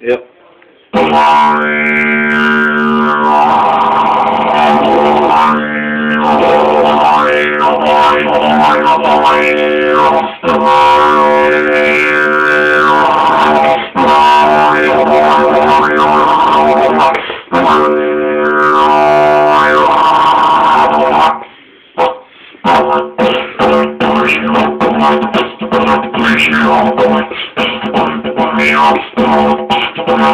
Yep.